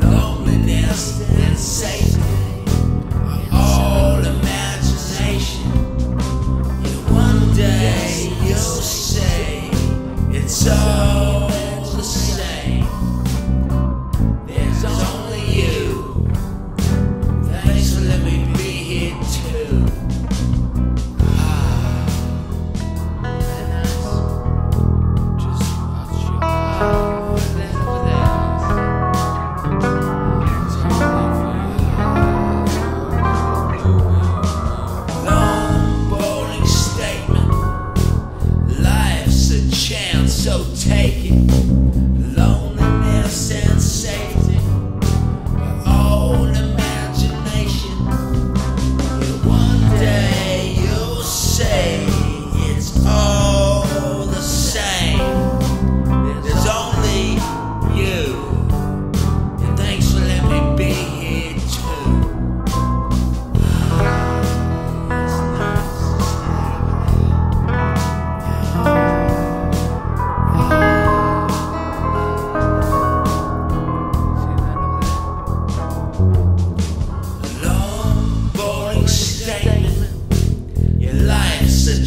Loneliness and safety all imagination. And one day you'll say it's all. so take it.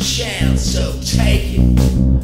chance, so take it.